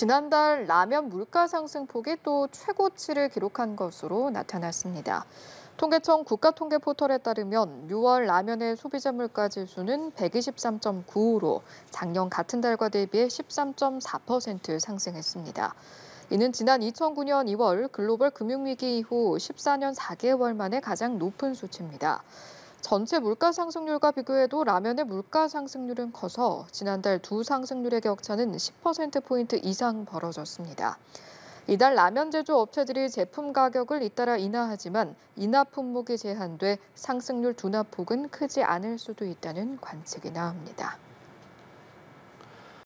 지난달 라면 물가 상승 폭이 또 최고치를 기록한 것으로 나타났습니다. 통계청 국가통계 포털에 따르면 6월 라면의 소비자 물가 지수는 123.9로 작년 같은 달과 대비해 13.4% 상승했습니다. 이는 지난 2009년 2월 글로벌 금융위기 이후 14년 4개월 만에 가장 높은 수치입니다. 전체 물가 상승률과 비교해도 라면의 물가 상승률은 커서 지난달 두 상승률의 격차는 10%포인트 이상 벌어졌습니다. 이달 라면 제조 업체들이 제품 가격을 잇따라 인하하지만 인하 품목이 제한돼 상승률 둔화 폭은 크지 않을 수도 있다는 관측이 나옵니다.